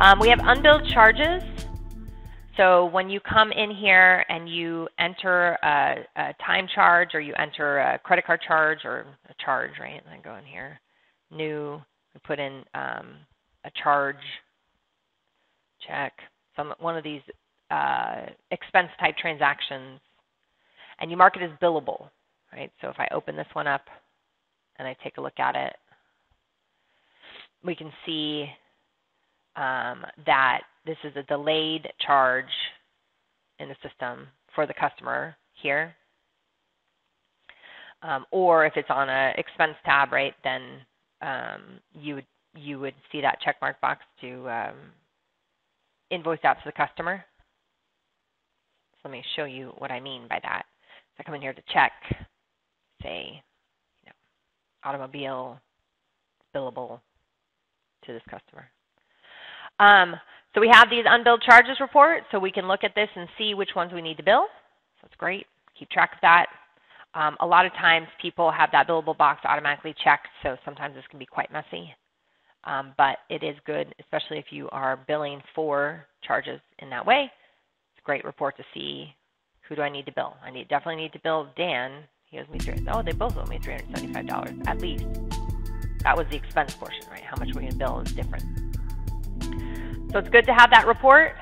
Um, we have unbilled charges. So when you come in here and you enter a, a, time charge or you enter a credit card charge or a charge, right? And I go in here, new, we put in um, a charge, check, some one of these uh, expense type transactions, and you mark it as billable, right? So if I open this one up and I take a look at it, we can see um, that this is a delayed charge in the system for the customer here. Um, or if it's on an expense tab, right, then um, you would you would see that checkmark box to um, invoice out to the customer. So let me show you what I mean by that. So I come in here to check, say, automobile billable to this customer. Um, so we have these unbilled charges report, so we can look at this and see which ones we need to bill. So it's great. Keep track of that. Um, a lot of times people have that billable box automatically checked, so sometimes this can be quite messy. Um, but it is good, especially if you are billing for charges in that way. It's a great report to see who do I need to bill. I need definitely need to bill Dan. He owes me three. Oh, they both owe me three hundred seventy-five dollars at least. That was the expense portion, right? How much we're to bill is different. So it's good to have that report.